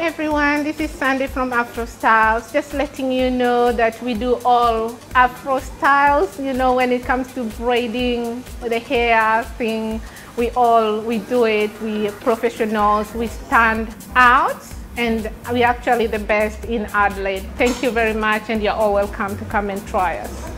everyone, this is Sandy from Afrostyles. Just letting you know that we do all Afro styles, you know, when it comes to braiding, the hair thing, we all, we do it. We professionals, we stand out and we're actually the best in Adelaide. Thank you very much and you're all welcome to come and try us.